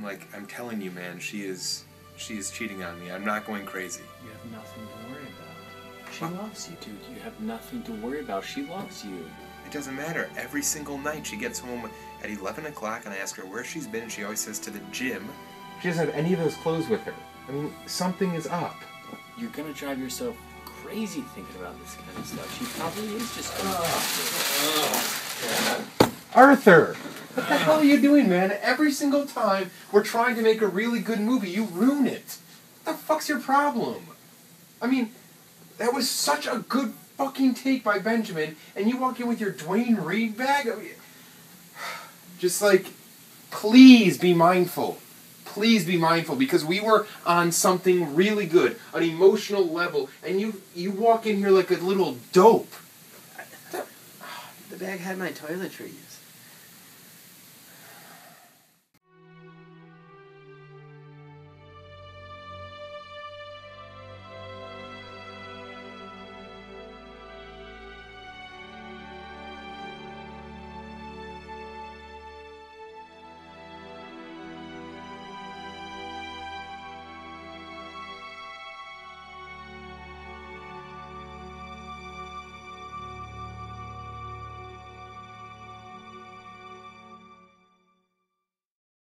I'm like, I'm telling you, man, she is, she is cheating on me. I'm not going crazy. You have nothing to worry about. She What? loves you, dude. You have nothing to worry about. She loves you. It doesn't matter. Every single night she gets home at 11 o'clock and I ask her where she's been and she always says to the gym. She doesn't have any of those clothes with her. I mean, something is up. You're gonna drive yourself crazy thinking about this kind of stuff. She probably is just gonna Arthur! What the hell are you doing, man? Every single time we're trying to make a really good movie, you ruin it. What the fuck's your problem? I mean, that was such a good fucking take by Benjamin, and you walk in with your Duane Reade bag? I mean, just like, please be mindful. Please be mindful because we were on something really good, an emotional level, and you you walk in here like a little dope. The bag had my toiletries.